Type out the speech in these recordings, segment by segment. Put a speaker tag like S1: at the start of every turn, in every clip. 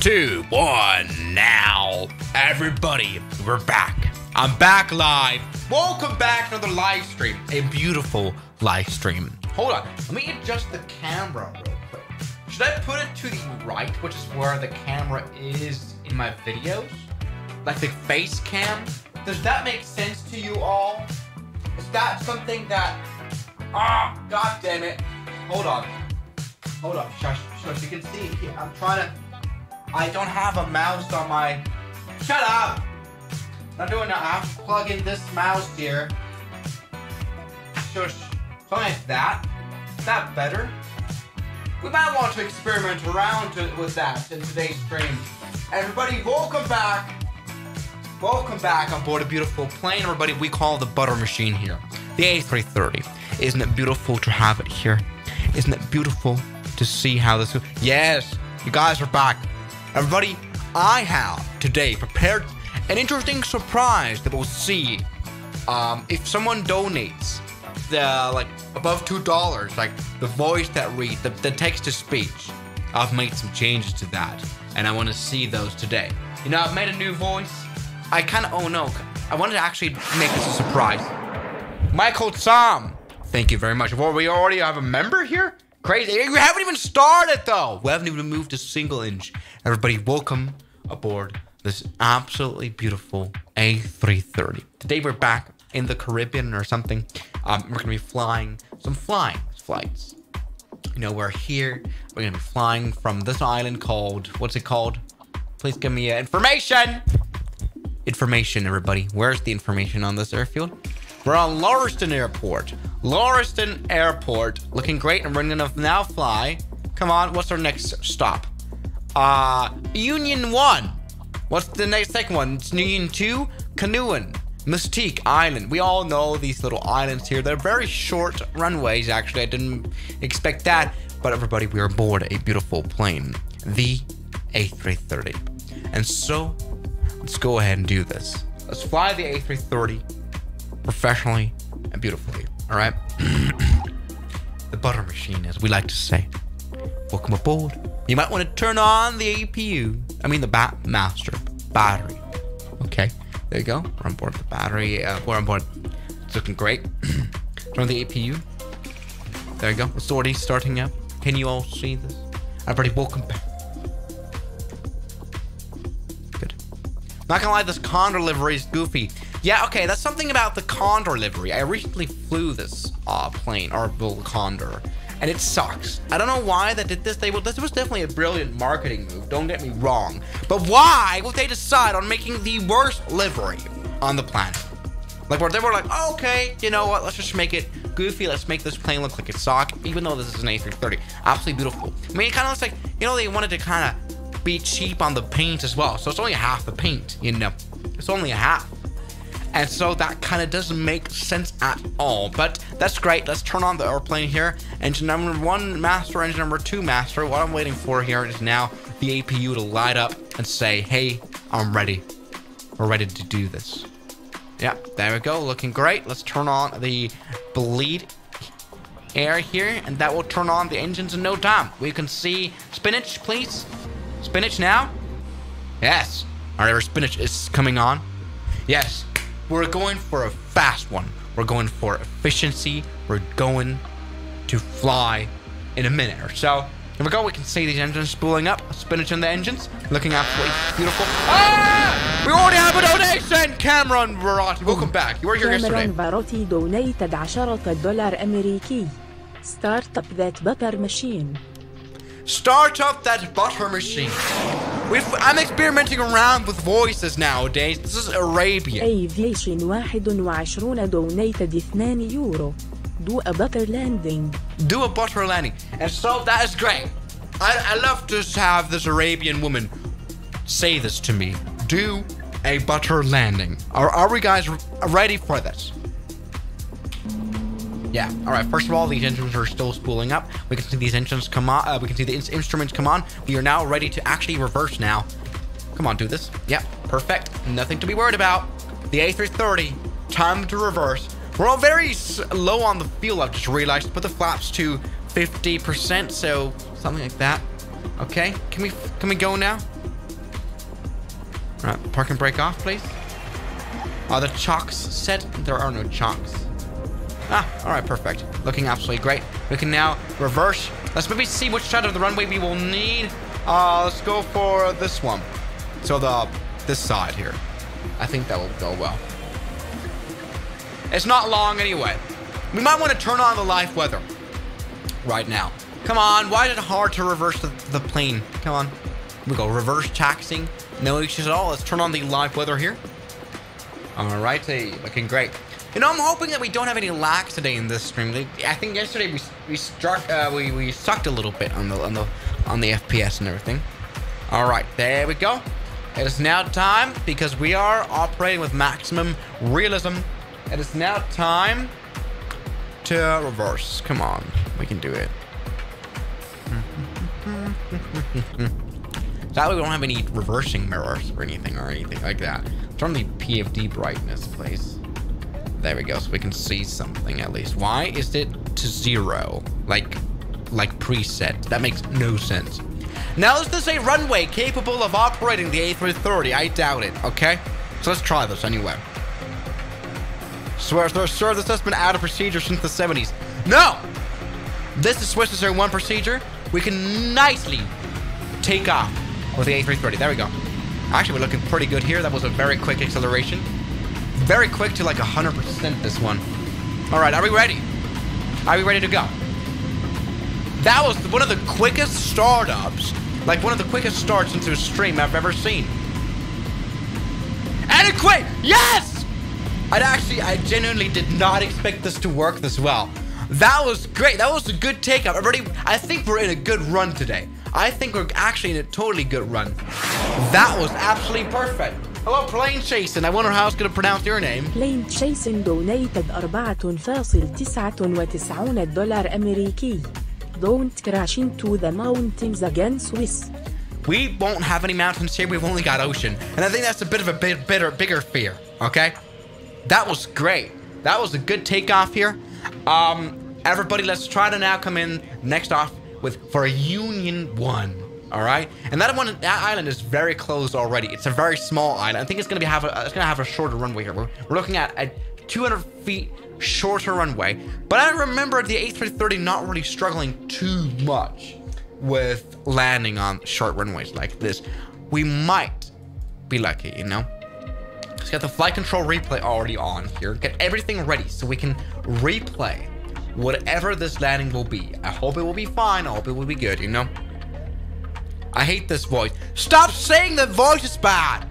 S1: two, one, now. Everybody, we're back. I'm back live. Welcome back to the live stream. A beautiful live stream. Hold on. Let me adjust the camera real quick. Should I put it to the right, which is where the camera is in my videos? Like the face cam? Does that make sense to you all? Is that something that... Ah, god damn it. Hold on. Hold on. Shush, shush. You can see. I'm trying to... I don't have a mouse on my... Shut up! Not doing that. I have to plug in this mouse here. Shush. Something like that. Is that better? We might want to experiment around to, with that in today's stream. Everybody, welcome back. Welcome back on board a beautiful plane, everybody. We call the butter machine here. The A330. Isn't it beautiful to have it here? Isn't it beautiful to see how this... Yes, you guys are back. Everybody, I have today prepared an interesting surprise that we'll see um, if someone donates the like above two dollars, like the voice that reads the, the text to speech. I've made some changes to that, and I want to see those today. You know, I've made a new voice. I kind of oh no, I wanted to actually make this a surprise. Michael Sam, thank you very much. Well, we already have a member here. Crazy. We haven't even started though. We haven't even moved a single inch. Everybody, welcome aboard this absolutely beautiful A330. Today we're back in the Caribbean or something. Um, we're gonna be flying some flying flights. You know, we're here. We're gonna be flying from this island called what's it called? Please give me uh, information. Information, everybody. Where's the information on this airfield? We're on Lauriston Airport. Lauriston Airport, looking great, and we're gonna now fly. Come on, what's our next stop? Uh, Union 1. What's the next second one? It's Union 2, Canouan, Mustique Island. We all know these little islands here. They're very short runways, actually. I didn't expect that. But everybody, we are aboard a beautiful plane, the A330. And so, let's go ahead and do this. Let's fly the A330 professionally and beautifully. All right. the butter machine, as we like to say. Welcome aboard. You might want to turn on the APU. I mean the bat master battery. Okay, there you go. We're on board the battery. Uh, we're on board. It's looking great. turn on the APU. There you go. It's already starting up. Can you all see this? Everybody, welcome back. Good. Not gonna lie, this condor livery is goofy. Yeah, okay, that's something about the Condor livery. I recently flew this uh, plane, or Bull Condor, and it sucks. I don't know why they did this. They well, this was definitely a brilliant marketing move. Don't get me wrong, but why would they decide on making the worst livery on the planet? Like where they were like, oh, okay, you know what? Let's just make it goofy. Let's make this plane look like a sock, even though this is an A330. Absolutely beautiful. I mean, it kind of looks like you know they wanted to kind of be cheap on the paint as well. So it's only half the paint. You know, it's only a half. And so that kind of doesn't make sense at all. But that's great. Let's turn on the airplane here. Engine number one, master. Engine number two, master. What I'm waiting for here is now the APU to light up and say, hey, I'm ready. We're ready to do this. Yeah, there we go. Looking great. Let's turn on the bleed air here. And that will turn on the engines in no time. We can see spinach, please. Spinach now. Yes. All right, our spinach is coming on. Yes. We're going for a fast one. We're going for efficiency. We're going to fly in a minute or so. Here we go. We can see these engines spooling up. Spinach in the engines. Looking absolutely beautiful. Ah! We already have a donation! Cameron Verratti. Welcome back. You were here yesterday.
S2: كاميرون فاروتي دونيتد عشرة دولار أمريكي ستارت اب ذات بتر ماشين
S1: Start up that butter machine. We've, I'm experimenting around with voices nowadays. This is
S2: Arabian. Do a butter landing.
S1: Do a butter landing. And so that is great. I, I love to have this Arabian woman say this to me. Do a butter landing. Are, are we guys ready for this? Yeah. All right. First of all, these engines are still spooling up. We can see these engines come on. Uh, we can see the in- instruments come on. We are now ready to actually reverse now. Come on, do this. Yep. Perfect. Nothing to be worried about. The A330. Time to reverse. We're all very low on the fuel. I've just realized. Put the flaps to 50%, so something like that. Okay. Can we can we go now? All right, park and brake off, please. Are the chocks set? There are no chocks. Ah, all right, perfect. Looking absolutely great. We can now reverse. Let's maybe see which side of the runway we will need. Uh, let's go for this one. So the this side here. I think that will go well. It's not long anyway. We might want to turn on the live weather right now. Come on, why is it hard to reverse the, the plane? Come on. We go reverse taxing. No issues at all. Let's turn on the live weather here. All right, hey, looking great. You know, I'm hoping that we don't have any lags today in this stream. I think yesterday we we struck uh, we we sucked a little bit on the on the on the FPS and everything. All right, there we go. It is now time because we are operating with maximum realism. It is now time to reverse. Come on, we can do it. That way we don't have any reversing mirrors or anything or anything like that. Turn the PFD brightness, please. There we go, so we can see something at least. Why is it to zero? Like, like preset. That makes no sense. Now is this a runway capable of operating the A330? I doubt it, okay? So let's try this anyway. Swear, sir, sir, this has been out of procedure since the 70s. No! This is Swiss Air 1 procedure. We can nicely take off with the A330. There we go. Actually, we're looking pretty good here. That was a very quick acceleration. Very quick to like 100% this one. All right, are we ready? Are we ready to go? That was one of the quickest startups, like one of the quickest starts into a stream I've ever seen. Quit! Yes! I'd actually, I genuinely did not expect this to work this well. That was great. That was a good take up. Already, I think we're in a good run today. I think we're actually in a totally good run. That was absolutely perfect. Hello, Plane Chasing. I wonder how I was going to pronounce your name.
S2: Plane Chasing donated 4.99 دولار أمريكي. Don't crash into the mountains again Swiss.
S1: We won't have any mountains here. We've only got ocean. And I think that's a bit of a bit bitter, bigger fear. Okay? That was great. That was a good takeoff here. Um, everybody, let's try to now come in next off with for a Union One. All right, and that one, that island is very closed already. It's a very small island. I think it's gonna be have a, it's gonna have a shorter runway here. We're, we're looking at a 200 feet shorter runway. But I remember the A330 not really struggling too much with landing on short runways like this. We might be lucky, you know. Let's get the flight control replay already on here. Get everything ready so we can replay whatever this landing will be. I hope it will be fine. I hope it will be good, you know? I hate this voice. Stop saying the voice is bad!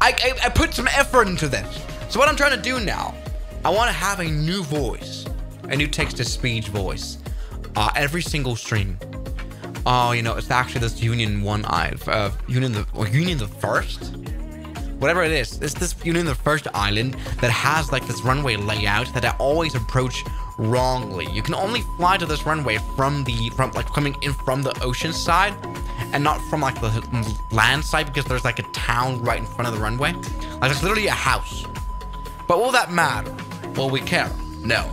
S1: I, I, I put some effort into this. So what I'm trying to do now, I want to have a new voice. A new text-to-speech voice. Uh, every single stream. Oh, you know, it's actually this Union 1 Island, uh, Union the, or Union the First? whatever it is, it's this Union the first island that has like this runway layout that I always approach wrongly. You can only fly to this runway from the from like coming in from the ocean side and not from like the land side because there's like a town right in front of the runway. Like it's literally a house. But will that matter? Will we care? No.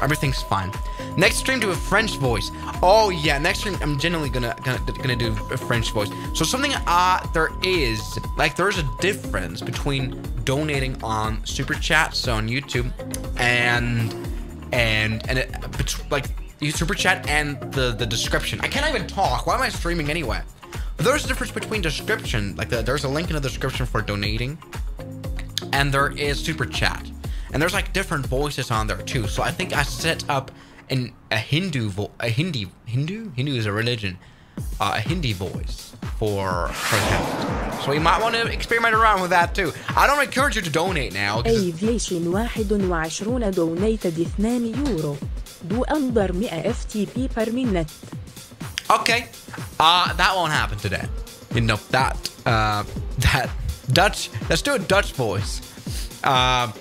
S1: Everything's fine. Next stream do a French voice. Oh yeah, next stream I'm genuinely gonna gonna, gonna do a French voice. So something uh there is like there's a difference between donating on super chat, so on YouTube, and and and it, like super chat and the the description. I can't even talk. Why am I streaming anyway? But there's a difference between description, like the, there's a link in the description for donating, and there is super chat, and there's like different voices on there too. So I think I set up an a Hindu vo- a Hindi Hindu Hindu is a religion, uh, a Hindi voice for for him. So you might want to experiment around with that too. I don't encourage you to donate now. 'cause it's-
S2: Aviation 21 donated 2 يورو. Do under 100 FTP per minute.
S1: Okay. Uh that won't happen today. You know that uh that Dutch let's do a Dutch voice. Um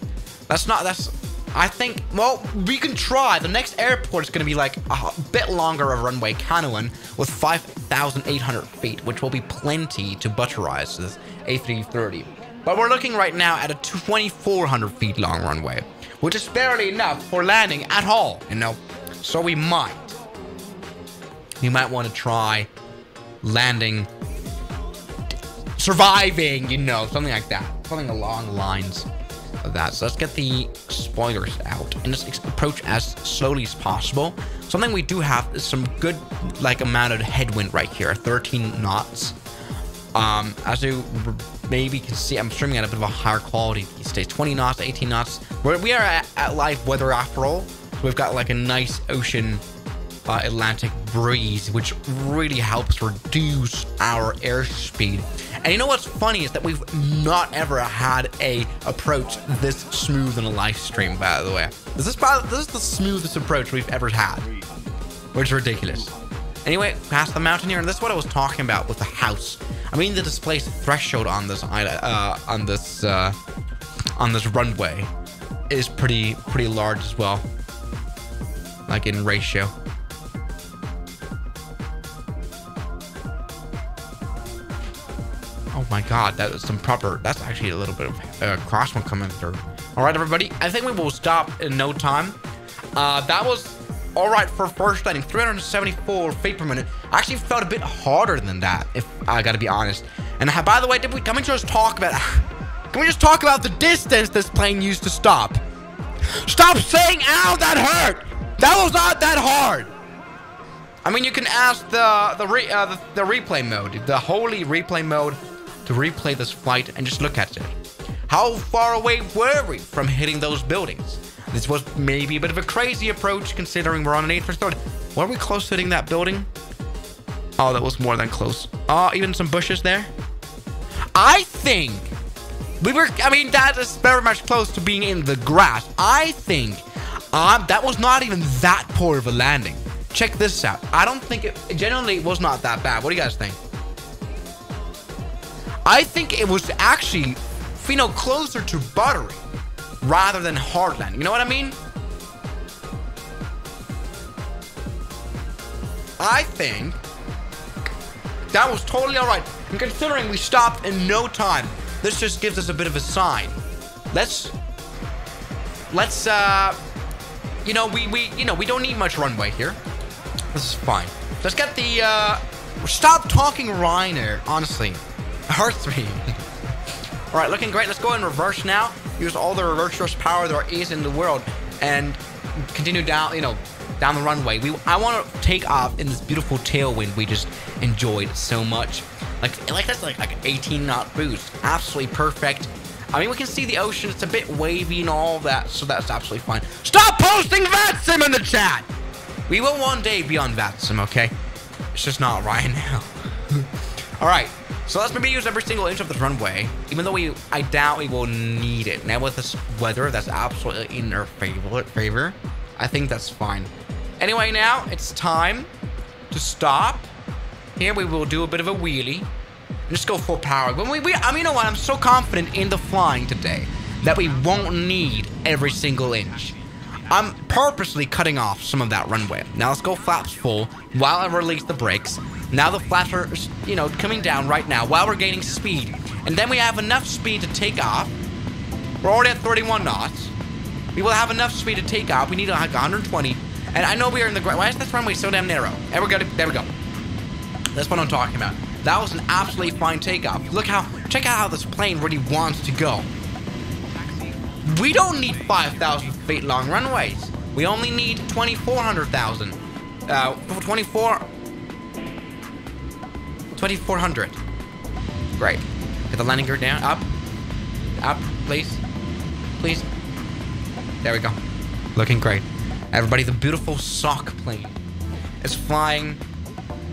S1: that's not that's I think well we can try. The next airport is gonna be like a bit longer of runway Canouan with five thousand eight hundred feet, which will be plenty to butterize this A330. But we're looking right now at a 2,400 feet long runway, which is barely enough for landing at all, you know. So we might you might want to try landing surviving, you know, something like that. Something along the lines of that. So let's get the spoilers out and just approach as slowly as possible. Something we do have is some good, like, amount of headwind right here, 13 knots. Um, as you maybe can see, I'm streaming at a bit of a higher quality these days, 20 knots, 18 knots. We're, we are at, at live weather after all. So we've got like a nice ocean uh, Atlantic breeze, which really helps reduce our airspeed. And you know what's funny is that we've not ever had a approach this smooth in a live stream. By the way, this is probably, this is the smoothest approach we've ever had, which is ridiculous. Anyway, past the mountain here, and this is what I was talking about with the house. I mean, the displaced threshold on this uh, on this uh, on this runway is pretty pretty large as well, like in ratio. Oh my god, that is some proper. That's actually a little bit of uh, crosswind coming through. All right, everybody. I think we will stop in no time. Uh, that was all right for first landing. 374 feet per minute. I Actually felt a bit harder than that, if I gotta be honest. And uh, by the way, did we? Can we just talk about? Can we just talk about the distance this plane used to stop? Stop saying "ow, that hurt." That was not that hard. I mean, you can ask the the, re, uh, the the replay mode, the holy replay mode to replay this flight and just look at it. How far away were we from hitting those buildings? This was maybe a bit of a crazy approach considering we're on an A330. Were we close to hitting that building? Oh, that was more than close. Oh, even some bushes there. I think we were, I mean, that is very much close to being in the grass. I think um, that was not even that poor of a landing. Check this out. I don't think it, it genuinely was not that bad. What do you guys think? I think it was actually, you know, closer to buttery rather than hard landing. You know what I mean? I think that was totally all right. And considering we stopped in no time, this just gives us a bit of a sign. Let's, let's, uh, you know, we, we, you know, we don't need much runway here. This is fine. Let's get the, uh, stop talking Ryanair, honestly. R3. all right, looking great. Let's go in reverse now. Use all the reverse source power there is in the world and continue down, you know, down the runway. We I want to take off in this beautiful tailwind we just enjoyed so much. Like like that's like like 18 knot boost. Absolutely perfect. I mean, we can see the ocean. It's a bit wavy and all that, so that's absolutely fine. Stop posting VATSIM in the chat! We will one day be on VATSIM, okay? It's just not right now. all right. So let's maybe use every single inch of this runway, even though we, I doubt we will need it. Now with this weather, that's absolutely in our favor. I think that's fine. Anyway, now it's time to stop. Here we will do a bit of a wheelie. Just go full power. When we, we, I mean, you know what? I'm so confident in the flying today that we won't need every single inch. I'm purposely cutting off some of that runway. Now let's go flaps full while I release the brakes. Now the flaps are, you know, coming down right now while we're gaining speed. And then we have enough speed to take off. We're already at 31 knots. We will have enough speed to take off. We need like 120. And I know we are in the ground. Why is this runway so damn narrow? There we go. There we go. That's what I'm talking about. That was an absolutely fine takeoff. Look how, check out how this plane really wants to go. We don't need 5,000 feet long runways. We only need 2,400,000. Uh, 24... 2,400. Great. Get the landing gear down. Up. Up, please. Please. There we go. Looking great. Everybody, the beautiful sock plane is flying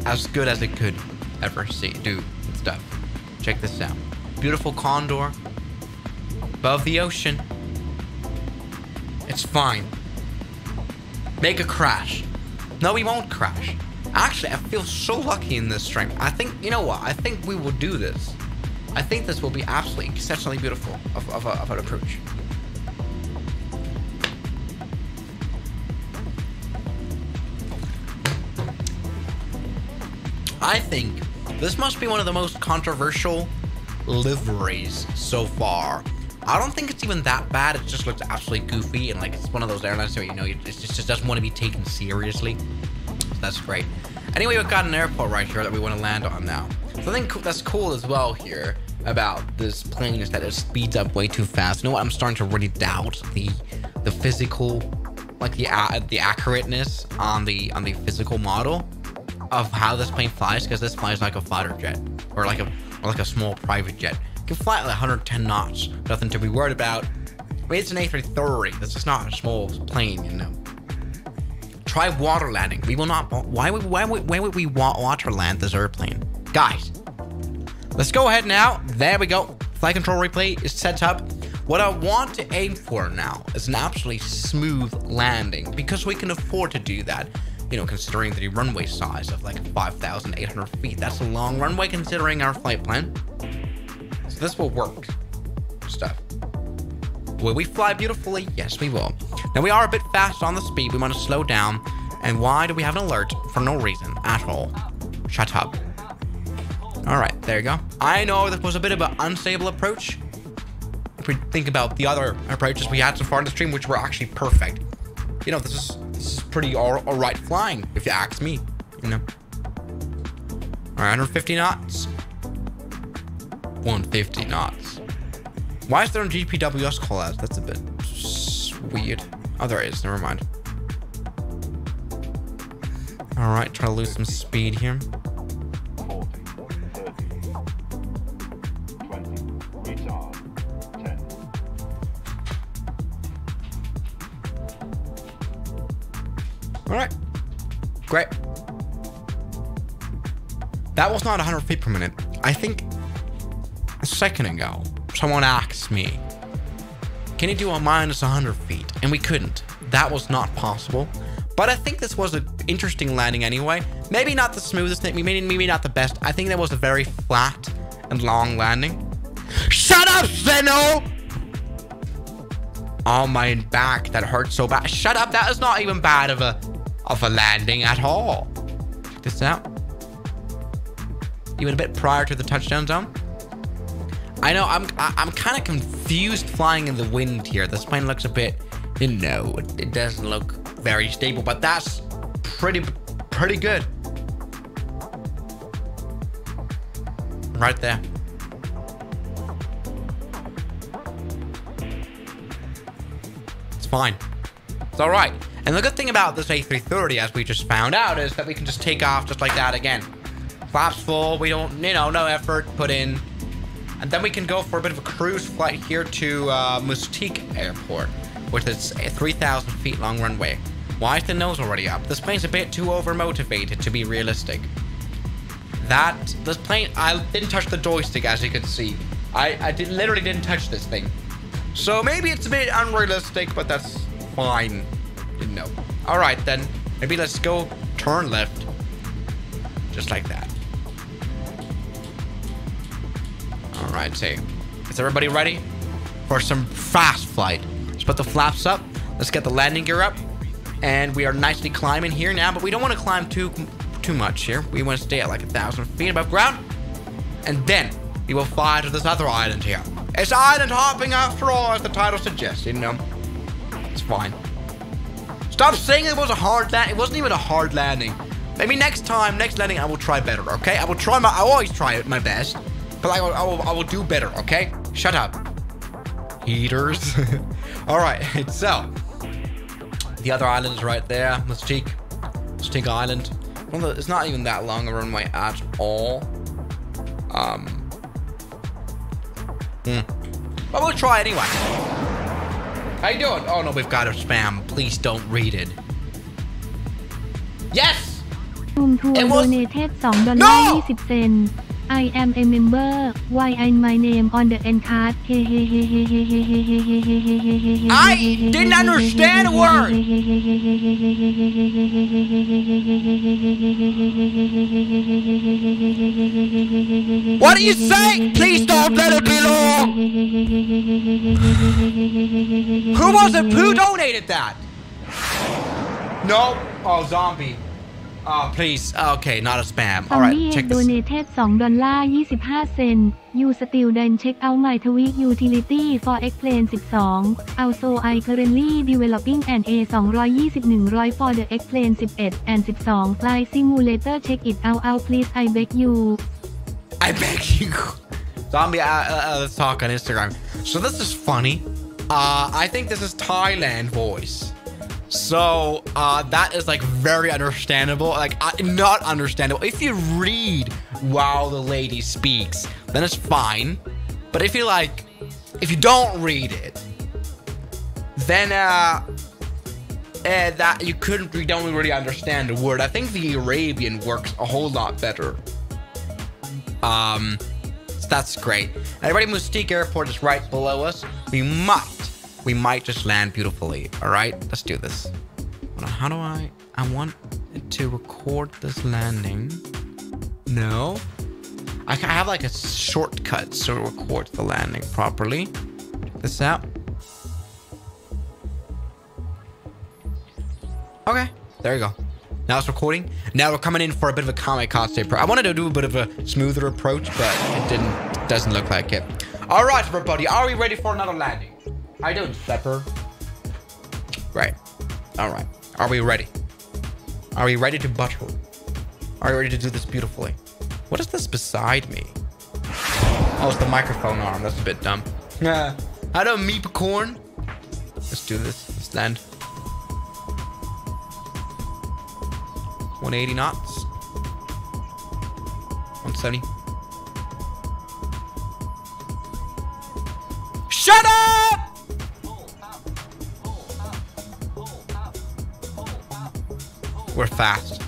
S1: as good as it could ever see, do stuff. Check this out. Beautiful condor above the ocean. It's fine. Make a crash. No, we won't crash. Actually, I feel so lucky in this stream. I think, you know what? I think we will do this. I think this will be absolutely exceptionally beautiful of, of, of an approach. I think this must be one of the most controversial liveries so far. I don't think it's even that bad. It just looks absolutely goofy and like it's one of those airlines where you know it just, just doesn't want to be taken seriously. So that's great. Anyway, we've got an airport right here that we want to land on now. Something that's cool as well here about this plane is that it speeds up way too fast. You know what? I'm starting to really doubt the the physical, like the uh, the accurateness on the on the physical model of how this plane flies because this flies like a fighter jet or like a or like a small private jet. Can fly at like 110 knots. Nothing to be worried about. I mean, it's an A330. This is not a small plane, you know. Try water landing. We will not. Why would why would why would we water land this airplane, guys? Let's go ahead now. There we go. Flight control replay is set up. What I want to aim for now is an absolutely smooth landing because we can afford to do that. You know, considering the runway size of like 5,800 feet. That's a long runway considering our flight plan. So this will work. Stuff. Will we fly beautifully? Yes, we will. Now we are a bit fast on the speed. We want to slow down. And why do we have an alert? For no reason at all. Shut up. All right, there you go. I know this was a bit of an unstable approach. If we think about the other approaches we had so far in the stream, which were actually perfect. You know, this is this is pretty all, all right flying, if you ask me. You know. All right, 150 knots. 150 knots. Why is there a GPWS call out? That's a bit weird. Oh, there is. Never mind. All right, try to lose some speed here. All right. Great. That was not 100 feet per minute. I think a second ago, someone asked me, can you do a minus 100 feet? And we couldn't. That was not possible. But I think this was an interesting landing anyway. Maybe not the smoothest, maybe, maybe not the best. I think that was a very flat and long landing. Shut up, Zeno! Oh, my back, that hurts so bad. Shut up, that is not even bad of a of a landing at all. Check this out. Even a bit prior to the touchdown zone. I know I'm I'm kind of confused flying in the wind here. This plane looks a bit, you know, it, doesn't look very stable, but that's pretty pretty good. Right there. It's fine. It's all right. And the good thing about this A330, as we just found out, is that we can just take off just like that again. Flaps full, we don't, you know, no effort put in. And then we can go for a bit of a cruise flight here to uh, Mustique Airport, which is a 3,000 feet long runway. Why is the nose already up? This plane's a bit too over-motivated to be realistic. That, this plane, I didn't touch the joystick as you can see. I, I did, literally didn't touch this thing. So maybe it's a bit unrealistic, but that's fine. Didn't know. All right, then. Maybe let's go turn left. Just like that. All right, say. Is everybody ready for some fast flight? Let's put the flaps up. Let's get the landing gear up. And we are nicely climbing here now, but we don't want to climb too too much here. We want to stay at like a thousand feet above ground. And then we will fly to this other island here. It's island hopping after all, as the title suggests, you know. It's fine. Stop saying it was a hard land. It wasn't even a hard landing. Maybe next time, next landing, I will try better, okay? I will try my, I always try my best. But I will, I will, I will do better, okay? Shut up. Heaters. All right, so. The other island is right there. Mustique. Mustique Island. It's not even that long a runway at all. Um. Hmm. But we'll try anyway. How you doing? Oh no, we've got a spam. Please don't read it. Yes!
S3: รวมทัวร์โดเนทเทส2ดอลลาร์20 I am a member why I'm my name on the end card
S1: I didn't understand a word. What do you say? Please don't let it be long. Who was it? Who donated that? No. Oh, zombie. Oh, please. Oh, okay, not a spam. All right, check this.
S3: Donated 2 dollars 25 You still then check out my tweet utility for X-Plane 12 Also I currently developing an A 220-100 for the X-Plane 11 and 12 Fly simulator check it out. Out please I beg you.
S1: I beg you. Zombie uh, uh, uh, let's talk on Instagram. So this is funny. Uh, I think this is Thailand voice. So uh, that is like very understandable. Like uh, not understandable. If you read while the lady speaks, then it's fine. But if you like, if you don't read it, then uh, eh, that you couldn't, you don't really understand the word. I think the Arabian works a whole lot better. Um, so that's great. Everybody, Mustique Airport is right below us. We might, we might just land beautifully. All right, let's do this. How do I? I want to record this landing. No, I have like a shortcut so it records the landing properly. Check this out. Okay, there you go. Now it's recording. Now we're coming in for a bit of a kamikaze. Pro- I wanted to do a bit of a smoother approach, but it didn't. Doesn't look like it. All right, everybody, are we ready for another landing? How don't. Stepper? Right. All right. Are we ready? Are we ready to butter? Are we ready to do this beautifully? What is this beside me? Oh, it's the microphone arm. That's a bit dumb. Yeah. I don't meep corn. Let's do this. Let's land. 180 knots. 170. Shut up! We're fast.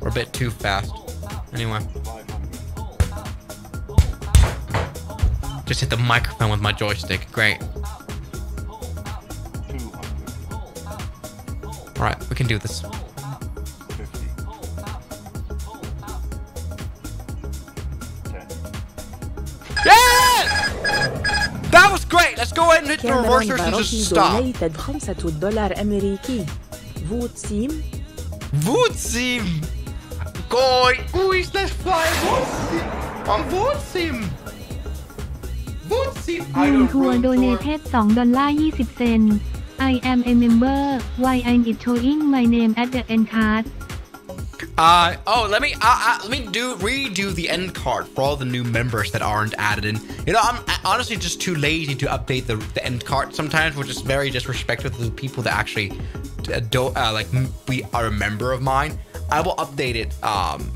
S1: We're a bit too fast. Anyway. Just hit the microphone with my joystick. Great. Alright, we can do this. Yes! That was great. Let's go ahead and hit the reversers and just stop. Wutsim! Goi! Ui, slash fly! Wutsim! I'm Wutsim! Wutsim!
S3: ลุงทัวร์โดเนเทส2ดอลลาร์20 I am a member why I'm it showing my name at the end card
S1: uh, oh, let me uh, uh, let me do redo the end card for all the new members that aren't added in. You know, I'm honestly just too lazy to update the, the end card sometimes, which is very disrespectful to the people that actually adult, uh, like we are a member of mine. I will update it. Um,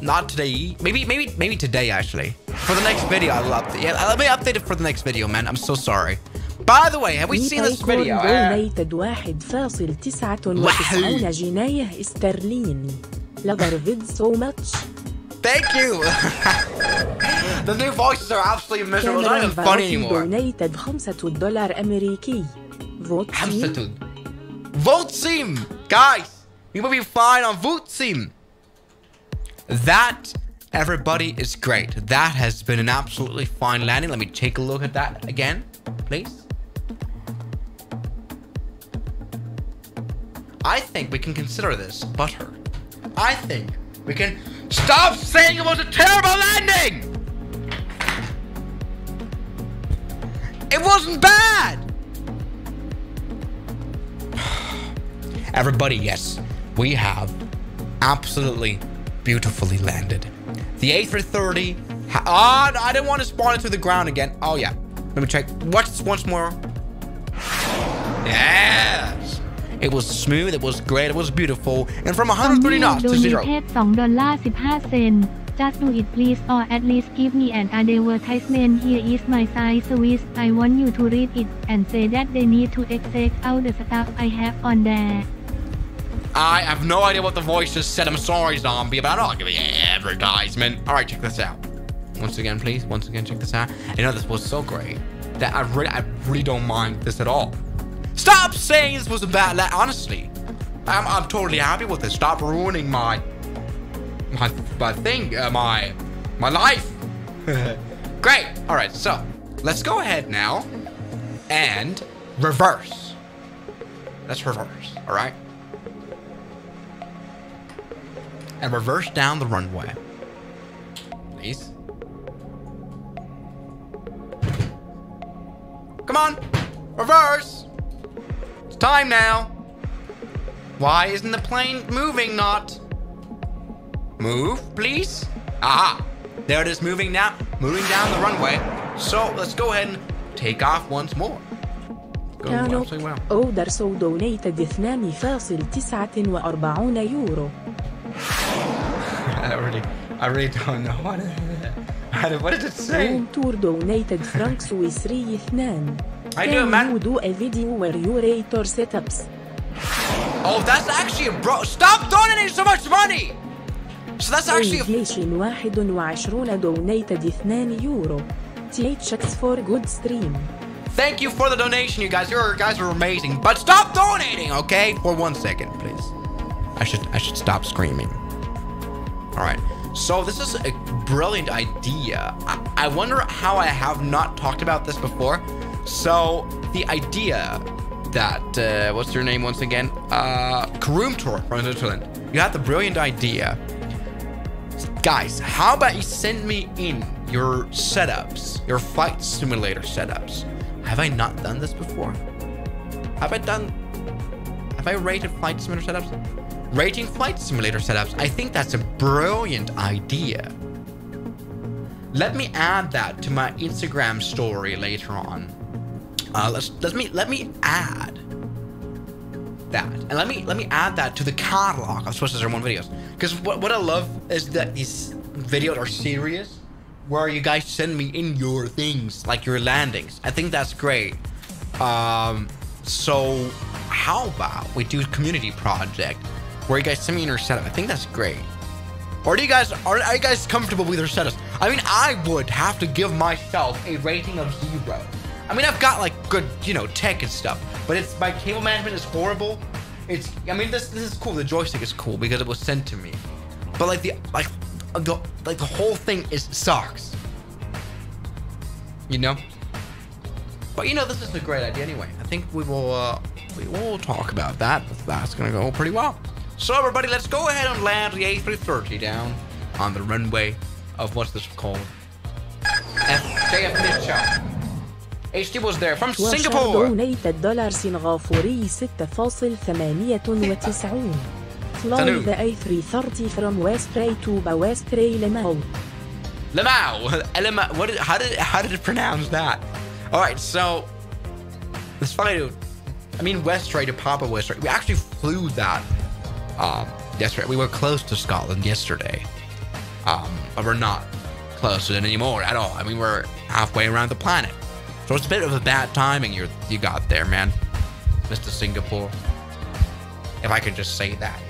S1: not today. Maybe, maybe, maybe today actually. For the next video, I will update. Yeah, let me update it for the next video, man. I'm so sorry. By the way, have we seen this video?
S2: donated 1.99 جنيه استرليني. Love it so much.
S1: Thank you. the new voices are absolutely miserable. It's not even funny anymore. VATSIM! Guys, we will be fine on VATSIM. That, everybody, is great. That has been an absolutely fine landing. Let me take a look at that again, please. I think we can consider this butter. I think we can stop saying it was a terrible landing! It wasn't bad! Everybody, yes, we have absolutely beautifully landed. The A330. Ah, oh, I didn't want to spawn it to the ground again. Oh, yeah. Let me check. Watch once more. Yes! It was smooth, it was great, it was beautiful. And from 130 knots to zero.
S3: Just do it please or at least give me an advertisement here is my size Swiss. I want you to read it and say that they need to exact out the stuff I have on there.
S1: I have no idea what the voice just said. I'm sorry, zombie, but I don't give you an advertisement. All right, check this out. Once again, please. Once again, check this out. You know, this was so great that I really, I really don't mind this at all. Stop saying this was a bad, honestly. I'm, I'm totally happy with this. Stop ruining my my, my thing, uh, my, my life. great. All right, so let's go ahead now and reverse. Let's reverse. All right. and reverse down the runway. Please. Come on! Reverse! It's time now! Why isn't the plane moving not? Move, please? Aha! There it is moving now, moving down the runway. So let's go ahead and take off once more. Go
S2: كانوا
S1: absolutely well.
S2: أودر سو دونيتد 2.49 يورو
S1: I already, I really don't know what. It, what did it say?
S2: روم تور دونيتد فرانك سويسري 2
S1: I do,
S2: Can
S1: man.
S2: you do a video where you rate your setups?
S1: Oh, that's actually a bro. Stop donating so much money. So that's actually
S2: inflation 21 euro. THX for good stream.
S1: Thank you for the donation, you guys. Your guys are amazing. But stop donating, okay? For one second, please. I should I should stop screaming. All right. So this is a brilliant idea. I, I wonder how I have not talked about this before. So the idea that uh, what's your name once again? Uh, Tour from Switzerland. You had the brilliant idea guys, how about you send me in your setups, your flight simulator setups? Have I not done this before? Have I done? Have I rated flight simulator setups? Rating flight simulator setups. I think that's a brilliant idea. Let me add that to my Instagram story later on. Uh, let's let me let me add that. And let me let me add that to the catalog of Swiss One videos. Because what, what I love is that these videos are serious where you guys send me in your things like your landings. I think that's great. Um so how about we do community project where you guys send me in your setup? I think that's great. Or do you guys are, are you guys comfortable with your setups I mean I would have to give myself a rating of zero I mean, I've got like good, you know, tech and stuff, but it's my cable management is horrible. It's, I mean, this this is cool. The joystick is cool because it was sent to me, but like the like the like the whole thing is sucks. You know. But you know, this is a great idea anyway. I think we will uh, we will talk about that. That's gonna go pretty well. So everybody, let's go ahead and land the A330 down on the runway of what's this called? F- JF. HT was there from Singapore.
S2: دونيت دولار سنغافوري 6.98
S1: Florida
S2: A 330 from Westray to Westray Lemao.
S1: Lemao. Lemao. What? Did, how did how did it pronounce that? All right, so let's find. I mean, Westray to Papa Westray. We actually flew that. Um, yesterday we were close to Scotland yesterday, um, but we're not close to it anymore at all. I mean, we're halfway around the planet so it's a bit of a bad timing you you got there, man, Mr. Singapore. If I could just say that,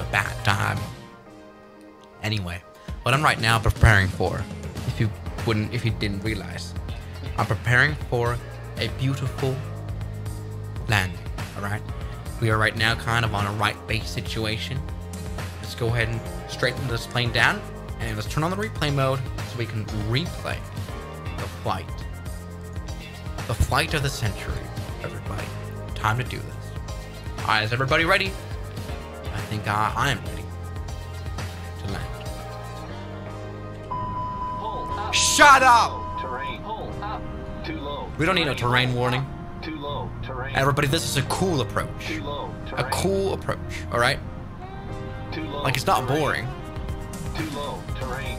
S1: a bad time. Anyway, what I'm right now preparing for, if you wouldn't, if you didn't realize, I'm preparing for a beautiful landing. All right, we are right now kind of on a right base situation. Let's go ahead and straighten this plane down, and let's turn on the replay mode so we can replay the flight, the flight of the century. Everybody, time to do this. All right, is everybody ready? I think I, I am ready to land. Shut up!
S4: Terrain. Up. Too low.
S1: We don't need a terrain warning. Everybody, this is a cool approach. A cool approach, all right? Like it's not boring.
S4: Too low. Terrain.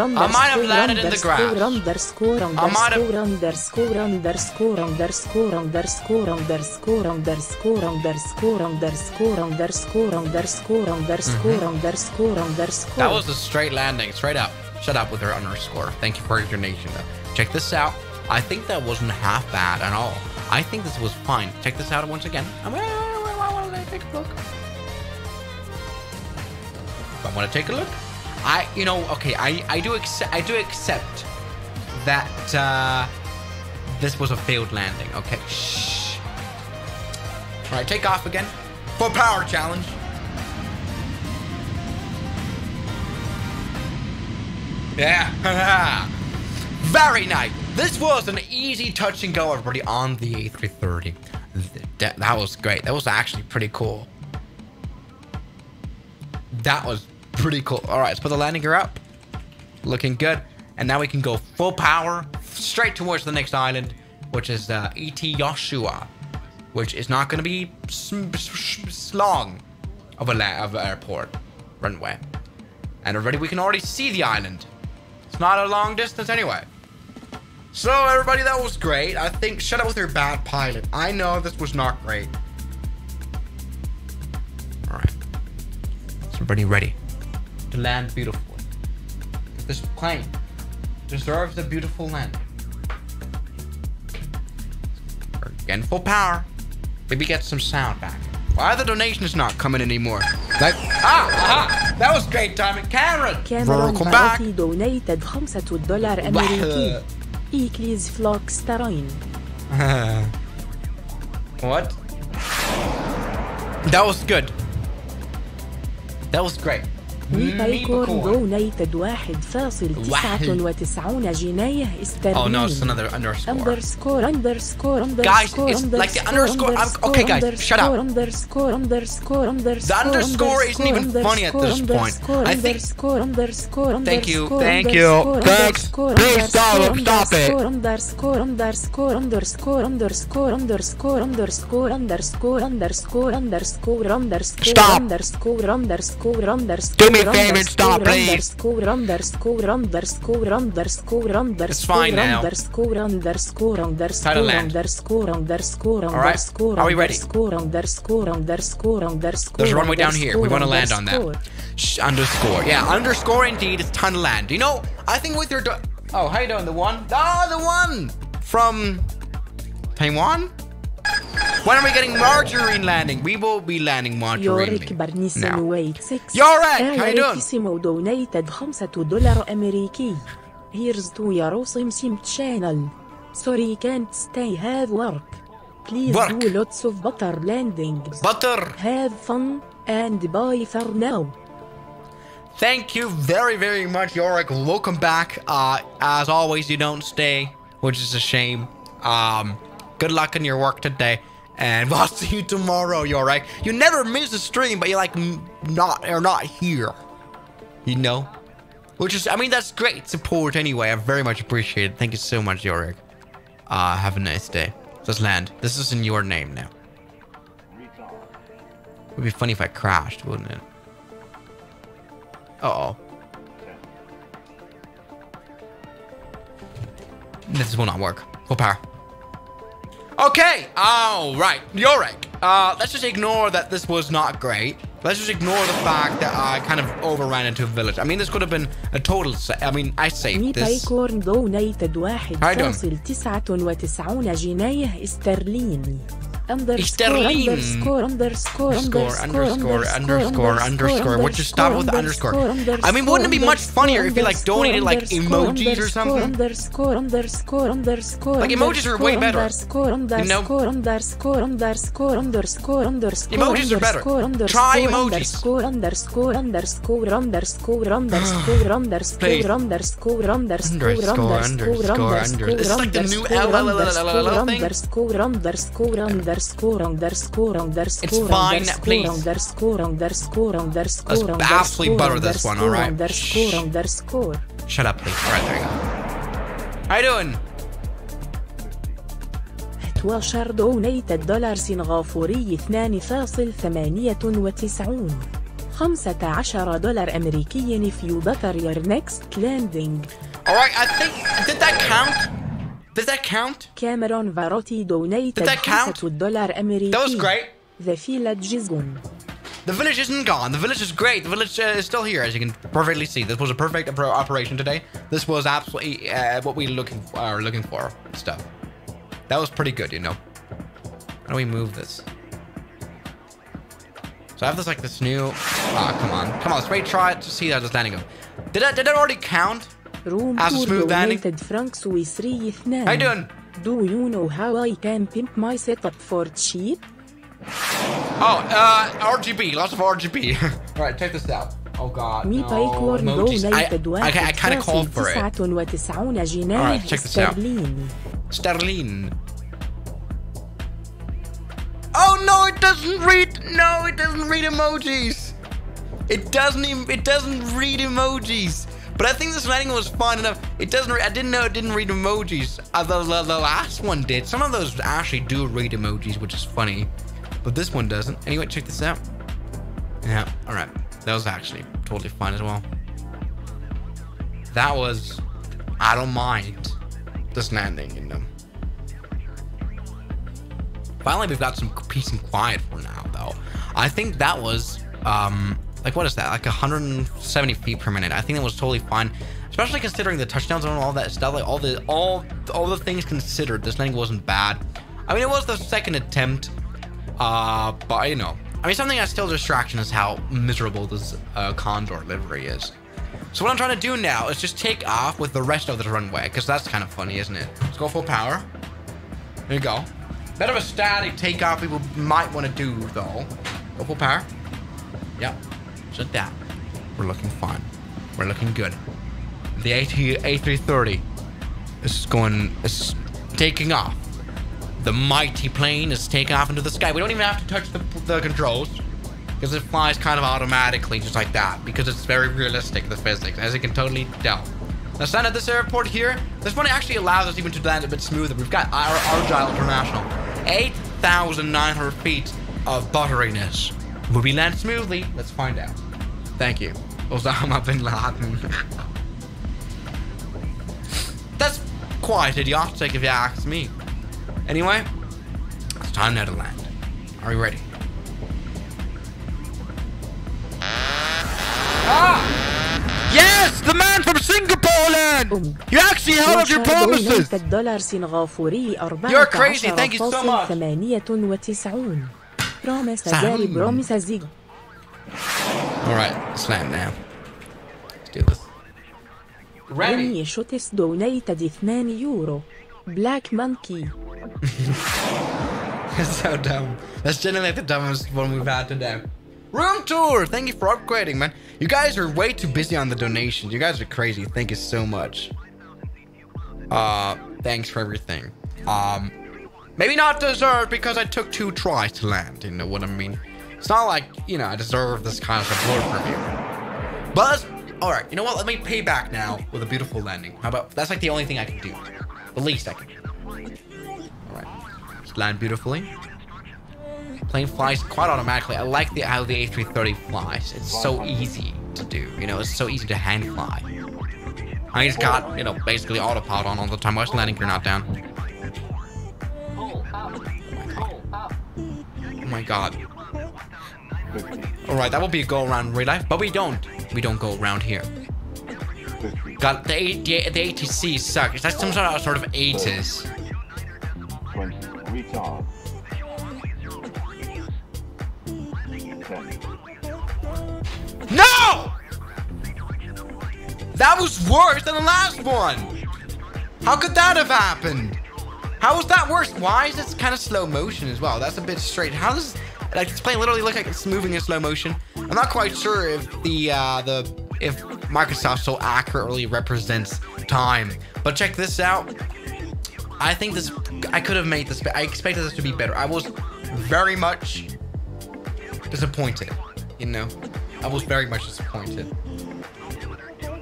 S1: It's fine now. You're fine. Thank you very much. Please, shut up. I might have landed in the grass.
S2: Underscore,
S1: I might have-
S2: underscore, underscore, underscore, underscore, underscore, underscore, underscore, underscore, underscore, underscore, underscore, underscore, underscore.
S1: That was a straight landing, straight up. Shut up with her underscore. Thank you for your donation. Check this out. I think that wasn't half bad at all. I think this was fine. Check this out once again. I'm gonna take a look. I want to take a look. I, you know, okay, I, I do accept, I do accept that uh, this was a failed landing. Okay, shh. All right, take off again. for power challenge. Yeah. Very nice. This was an easy touch and go, everybody, on the A330. That, that was great. That was actually pretty cool. That was pretty cool. All right, let's put the landing gear up. Looking good. And now we can go full power straight towards the next island, which is uh, ET Yoshua, which is not going to be long of a of an airport runway. And already we can already see the island. It's not a long distance anyway. So everybody, that was great. I think shut up with your bad pilot. I know this was not great. All right. Is everybody ready to land beautifully? This plane deserves a beautiful landing. We're getting full power. Maybe get some sound back. Why are the donations not coming anymore? Like, ah, aha, that was great timing. Cameron,
S2: كاميرون
S1: welcome back.
S2: بارتي دونيتد خمسة دولار أمريكي إيكليز فلوكس ترين
S1: what? That was good. That was great.
S2: ميبايكورن دونيتد واحد فاصل تسعة وتسعون جنيه
S1: Oh no, it's
S2: استرليني
S1: another underscore.
S2: underscore underscore
S1: Guys,
S2: underscore
S1: it's like the underscore- I'm- okay, guys, shut up.
S2: underscore underscore underscore
S1: The underscore isn't even funny at this point. I think-
S2: underscore underscore
S1: Thank you,
S2: underscore
S1: thank you.
S2: underscore
S1: Thanks.
S2: underscore
S1: Please stop,
S2: underscore
S1: stop it.
S2: underscore underscore underscore underscore underscore underscore underscore underscore underscore underscore
S1: Stop.
S2: underscore underscore underscore
S1: Do me a favor and stop, please.
S2: underscore underscore underscore underscore underscore
S1: It's fine now.
S2: underscore underscore underscore
S1: land.
S2: underscore underscore
S1: All right.
S2: underscore
S1: Are we ready?
S2: underscore underscore underscore underscore
S1: There's a runway down here. We want to land on that. Shh, underscore. Yeah, underscore indeed. It's time to land. You know, I think with your. Oh, how you doing? The one? Oh, the one from Taiwan. When are we getting margarine landing? We will be landing margarine.
S2: يوريك برنيسن
S1: now.
S2: ويت 6
S1: Yorick, how you doing?
S2: سيمو دونيتد خمسة دولار أمريكي Here's to your awesome sim channel Sorry can't stay have work Please
S1: Work.
S2: do lots of butter landings
S1: Butter.
S2: Have fun and bye for now
S1: Thank you very, very much, Yorick. Welcome back. Uh, as always, you don't stay, which is a shame. Um, good luck in your work today, and we'll see you tomorrow, Yorick. You never miss a stream, but you're like not or not here. You know, which is, I mean, that's great support anyway. I very much appreciate it. Thank you so much, Yorick. Uh, have a nice day. Let's land. This is in your name now. It would be funny if I crashed, wouldn't it? Uh oh. This will not work. Full power. Okay. All right. Yorick. Uh, let's just ignore that this was not great. Let's just ignore the fact that I kind of overran into a village. I mean, this could have been a total. Sa- I mean, I saved this.
S2: ميبايكورن دونيتد واحد
S1: How you doing?
S2: فاصل تسعة وتسعون جنيه استرليني underscore underscore underscore
S1: Underscore, underscore, underscore, underscore. Would you stop with the underscore? I mean, wouldn't it be much funnier if you, like, donated, like, emojis or something?
S2: Underscore, underscore, underscore,
S1: Like, emojis are way better.
S2: Underscore, underscore, underscore, underscore, underscore, underscore,
S1: Emojis are better.
S2: underscore, underscore,
S1: Try emojis.
S2: Underscore, underscore, underscore, underscore, underscore, underscore, underscore, underscore,
S1: Underscore, underscore, under- This is like the new LLLLL thing.
S2: underscore, underscore, underscore, underscore, underscore, underscore, underscore, underscore, underscore,
S1: Let's
S2: underscore,
S1: absolutely butter this one, all right?
S2: Underscore, underscore.
S1: Shut up, please. All right, there you go. How you doing?
S2: 12 دونيتد دولار سنغافوري 2.98 15 دولار أمريكي you butter your next landing
S1: All right, I think did that count? Does that count?
S2: Cameron Varotti
S1: donated that count? That was great.
S2: The village is gone.
S1: The village isn't gone. The village is great. The village uh, is still here, as you can perfectly see. This was a perfect operation today. This was absolutely uh, what we looking are looking for stuff. That was pretty good, you know. How do we move this? So I have this like this new. Ah, oh, come on, come on. Let's wait. Try it to see how this landing. Did that did that already count?
S2: روم
S1: As a
S2: تور
S1: smooth landing.
S2: donated فرنك سويسري اثنان
S1: How you doing?
S2: Do you know how I can pimp my setup for cheap?
S1: Oh, uh, RGB. Lots of RGB. All right, check this out. Oh God,
S2: مي
S1: no
S2: بايكورن
S1: emojis. I,
S2: donated
S1: I, I kind of called for it.
S2: 99 جنيه
S1: Alright, check this out.
S2: استرليني
S1: Sterling. Oh no, it doesn't read. No, it doesn't read emojis. It doesn't even. It doesn't read emojis. But I think this landing was fun enough. It doesn't. I didn't know it didn't read emojis. Uh, the, the, the last one did. Some of those actually do read emojis, which is funny. But this one doesn't. Anyway, check this out. Yeah. All right. That was actually totally fun as well. That was. I don't mind this landing, you know. Finally, we've got some peace and quiet for now, though. I think that was, um, like, what is that? Like 170 feet per minute. I think that was totally fine, especially considering the touchdowns and all that stuff. Like all the all all the things considered, this landing wasn't bad. I mean, it was the second attempt, uh, but you know, I mean, something that's still a distraction is how miserable this uh, Condor livery is. So what I'm trying to do now is just take off with the rest of the runway, because that's kind of funny, isn't it? Let's go full power. There you go. Bit of a static takeoff people might want to do, though. Go full power. Yep. Just like that. We're looking fine. We're looking good. The AT A330 is going, is taking off. The mighty plane is taking off into the sky. We don't even have to touch the, the controls because it flies kind of automatically just like that because it's very realistic, the physics, as you can totally tell. Now, stand at this airport here. This one actually allows us even to land a bit smoother. We've got our Argyle International. 8,900 feet of butteriness. Will we land smoothly? Let's find out. Thank you. Osama bin Laden. That's quite idiotic if you ask me. Anyway, it's time now to land. Are you ready? Ah! Yes! The man from Singapore land! You actually held up your promises! You're crazy, thank you so much! Promise
S2: Daddy, promise Zig.
S1: Alright, slam now. Let's do this. Ready.
S2: Shotes donated 2 euro. Black monkey.
S1: That's so dumb. That's generally the dumbest one we've had today. Room tour! Thank you for upgrading, man. You guys are way too busy on the donations. You guys are crazy. Thank you so much. Uh, thanks for everything. Um, maybe not deserved because I took two tries to land. You know what I mean? It's not like, you know, I deserve this kind of support from you. But all right, you know what? Let me pay back now with a beautiful landing. How about, that's like the only thing I can do. The least I can do. All right. Just land beautifully. Plane flies quite automatically. I like the how the A330 flies. It's so easy to do. You know, it's so easy to hand fly. I just got, you know, basically autopilot on all the time. Watch landing gear not down. My god. Alright, that will be a go around in real life, but we don't. We don't go around here. God, the, A- the, the ATC suck. Is that some sort of, sort of ATIS?
S5: 20. Recharge. 10.
S1: No! That was worse than the last one! How could that have happened? How was that worse? Why is it kind of slow motion as well? That's a bit straight. How does like this plane literally look like it's moving in slow motion? I'm not quite sure if the uh, the if Microsoft so accurately represents time. But check this out. I think this I could have made this. I expected this to be better. I was very much disappointed. You know, I was very much disappointed.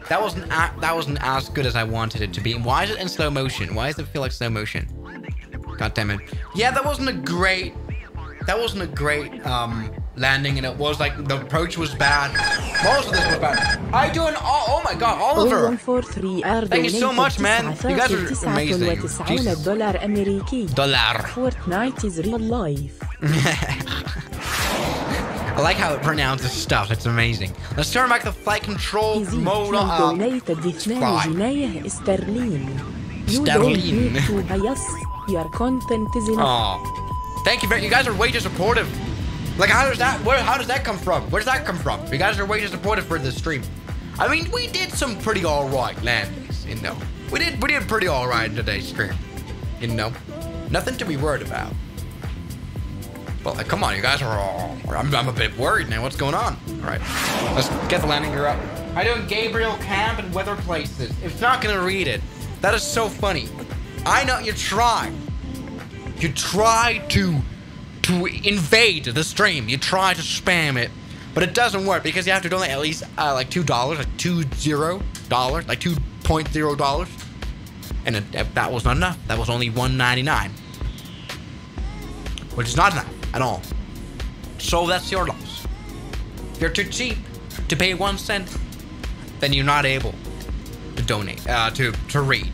S1: That wasn't that wasn't as good as I wanted it to be. Why is it in slow motion? Why does it feel like slow motion? God damn it. Yeah, that wasn't a great. That wasn't a great um landing, and it was like the approach was bad. Most of this was bad. How you doing? Oh, oh my God, Oliver.
S2: 143 ار
S1: Thank you so much, man. You guys are amazing.
S2: 99
S1: Jesus.
S2: دولار امريكي
S1: Dollar.
S2: فورتنايت is real life
S1: I like how it pronounces stuff. It's amazing. Let's turn back the flight control
S2: يزيد
S1: mode
S2: كل
S1: up.
S2: donated 2
S1: fly.
S2: جنيه استرليني You don't
S1: Sterling.
S2: Your content is enough
S1: Oh, Thank you very. You guys are way too supportive. Like, how does that? Where? How does that come from? Where does that come from? You guys are way too supportive for this stream. I mean, we did some pretty all right landings. You know, we did. We did pretty all right in today's stream. You know, nothing to be worried about. But like, come on, you guys are all. I'm, I'm a bit worried now. What's going on? All right, let's get the landing gear up. I doing Gabriel Camp and Weather Places. It's not gonna read it. That is so funny. I know you try. You try to to invade the stream. You try to spam it, but it doesn't work because you have to donate at least uh, like two dollars, like two zero dollars, like two point zero dollars, and it, that was not enough. That was only one ninety nine, which is not enough at all. So that's your loss. If you're too cheap to pay one cent, then you're not able to donate uh, to to read.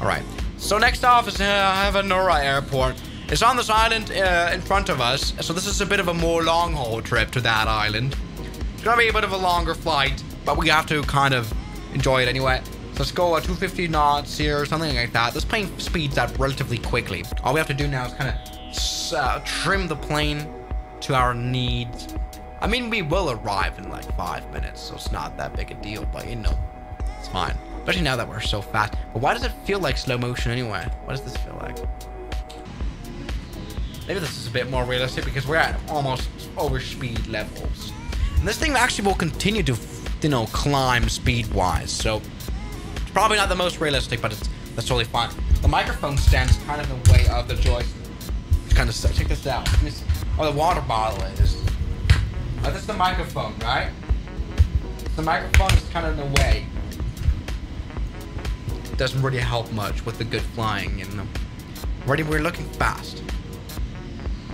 S1: All right. So next off is uh, Hewanorra Airport. It's on this island uh, in front of us. So this is a bit of a more long haul trip to that island. It's gonna be a bit of a longer flight, but we have to kind of enjoy it anyway. So let's go at 250 knots here, or something like that. This plane speeds up relatively quickly. All we have to do now is kind of uh, trim the plane to our needs. I mean, we will arrive in like five minutes, so it's not that big a deal, but you know, it's fine. Especially now that we're so fast. But why does it feel like slow motion anyway? What does this feel like? Maybe this is a bit more realistic because we're at almost over speed levels. And this thing actually will continue to, you know, climb speed-wise. So it's probably not the most realistic, but it's that's totally fine. The microphone stands kind of in the way of the joystick. It's kind of check this out. Oh, the water bottle is. Oh, this is the microphone, right? The microphone is kind of in the way doesn't really help much with the good flying, you know. Already we're looking fast.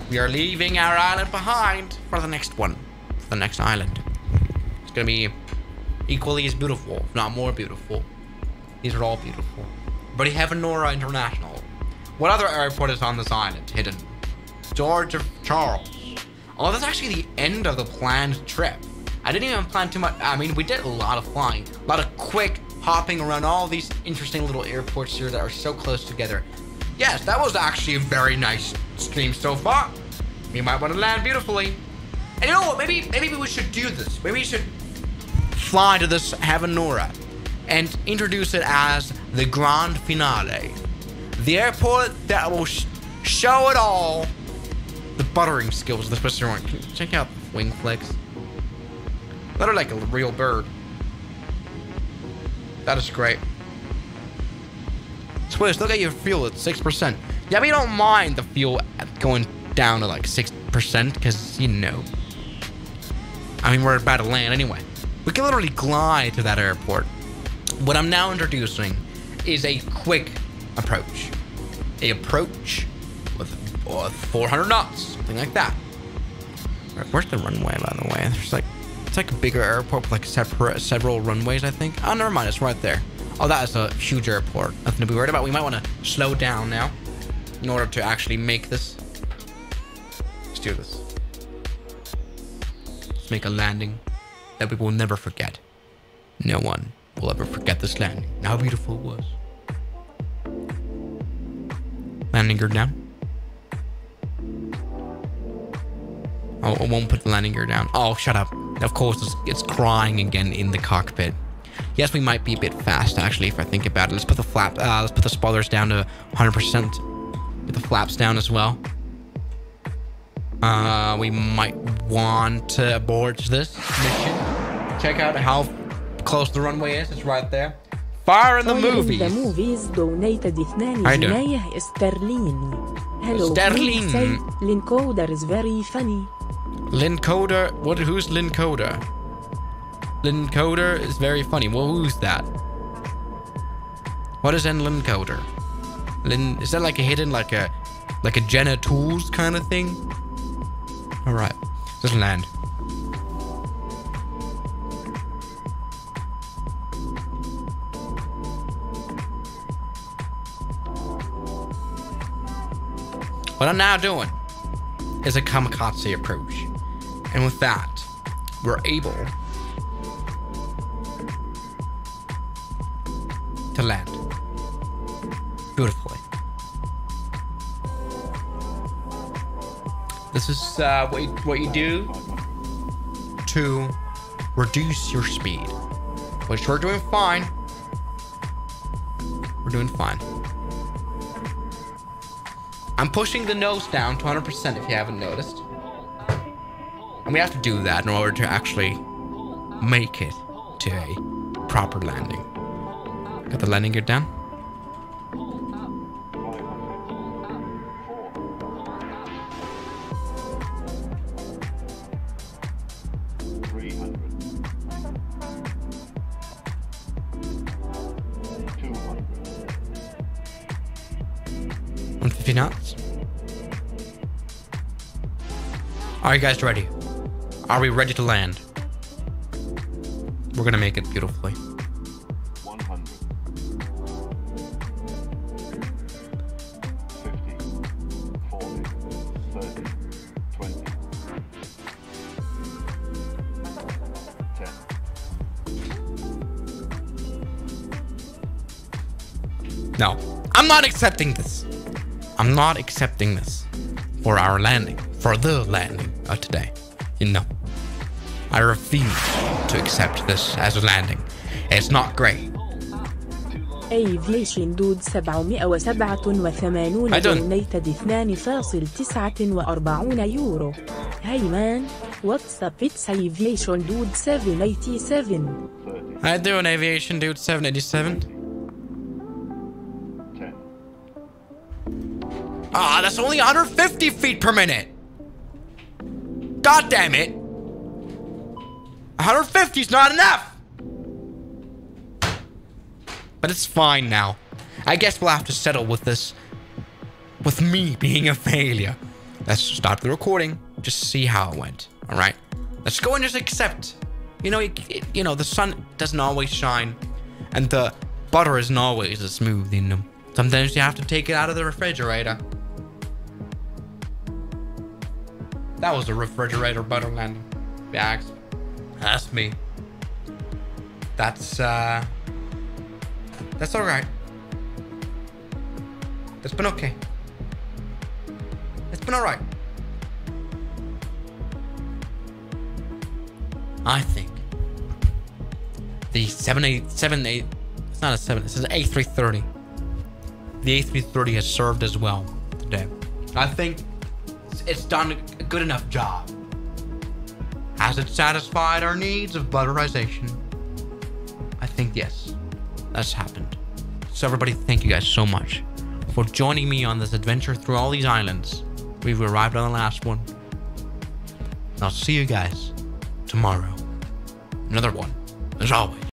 S1: We are leaving our island behind for the next one. For the next island. It's gonna be equally as beautiful, if not more beautiful. These are all beautiful. But you have Nora International. What other airport is on this island hidden? George F. L. Charles. Oh, that's actually the end of the planned trip. I didn't even plan too much. I mean, we did a lot of flying, a lot of quick hopping around all these interesting little airports here that are so close together. Yes, that was actually a very nice stream so far. We might want to land beautifully. And you know what? Maybe maybe we should do this. Maybe we should fly to this Hewanorra and introduce it as the grand finale. The airport that will sh- show it all. The buttering skills of the one. Check out wing flicks. That are like a real bird. That is great. Swiss, look at your fuel. It's 6%. Yeah, we don't mind the fuel going down to like 6% because, you know. I mean, we're about to land anyway. We can literally glide to that airport. What I'm now introducing is a quick approach. A approach with uh, 400 knots, something like that. Where's the runway, by the way? There's like it's like a bigger airport with like separate several runways, I think. Oh, never mind. It's right there. Oh, that is a huge airport. Nothing to be worried about. We might want to slow down now in order to actually make this. Let's do this. Let's make a landing that we will never forget. No one will ever forget this landing. How beautiful it was. Landing gear down. Oh, I won't put the landing gear down. Oh, shut up. Of course, it's, it's crying again in the cockpit. Yes, we might be a bit fast, actually, if I think about it. Let's put the flap, uh, let's put the spoilers down to 100%. Put the flaps down as well. Uh, we might want to board this mission. Check out how close the runway is. It's right there. Fire in the
S2: Fire
S1: movies.
S2: in the movies donated 2
S1: I do.
S2: جنيه استرليني. Hello,
S1: Sterling.
S2: say, Lincoder is very funny.
S1: Lynn Coder. What? Who's Lynn Coder? Lynn Coder is very funny. Well, who's that? What is in Lynn Coder? Lynn, is that like a hidden, like a, like a Jenna Tools kind of thing? All right, just land. What I'm now doing is a kamikaze approach. And with that, we're able to land beautifully. This is uh, what you, what you do to reduce your speed, which we're doing fine. We're doing fine. I'm pushing the nose down to 100% if you haven't noticed. And we have to do that in order to actually make it to a proper landing. Got the landing gear down?
S5: 300. 200.
S1: 150 knots. Are you guys ready? Are we ready to land? We're gonna make it beautifully.
S5: 100. 50. 40. 30. 20. 10.
S1: No, I'm not accepting this. I'm not accepting this for our landing, for the landing of today. You know, I refuse to accept this as a landing. It's not great.
S2: Aviation دود 787
S1: I don't-
S2: يونايتد 2.49 يورو Hey man, what's up it's Aviation dude 787
S5: 30.
S1: I do an aviation dude 787.
S5: 10.
S1: Ah, that's only 150 feet per minute. God damn it. 150 is not enough. But it's fine now. I guess we'll have to settle with this. With me being a failure. Let's stop the recording. Just see how it went. All right. Let's go and just accept. You know, it, you know, the sun doesn't always shine, and the butter isn't always as smooth. You know, sometimes you have to take it out of the refrigerator. That was a refrigerator butter landing. Yeah, that's me. That's uh, that's all right. That's been okay. It's been all right. I think the 787 it's not a 7 this is an A330 the A330 has served as well today I think it's- it's done a good enough job has it satisfied our needs of butterization? I think yes. That's happened. So everybody thank you guys so much for joining me on this adventure through all these islands. We've arrived on the last one. I'll see you guys tomorrow. Another one as always